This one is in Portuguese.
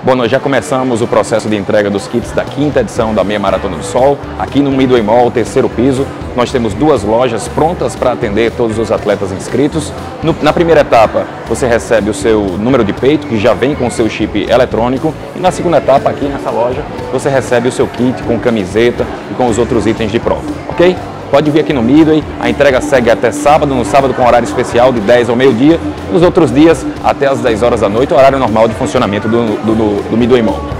Bom, nós já começamos o processo de entrega dos kits da quinta edição da Meia Maratona do Sol, aqui no Midway Mall, terceiro piso. Nós temos duas lojas prontas para atender todos os atletas inscritos. No, na primeira etapa, você recebe o seu número de peito, que já vem com o seu chip eletrônico. E na segunda etapa, aqui nessa loja, você recebe o seu kit com camiseta e com os outros itens de prova, ok? Pode vir aqui no Midway, a entrega segue até sábado, no sábado com horário especial de 10 ao meio-dia, nos outros dias até as 10 horas da noite, horário normal de funcionamento do, do, do Midway Mall.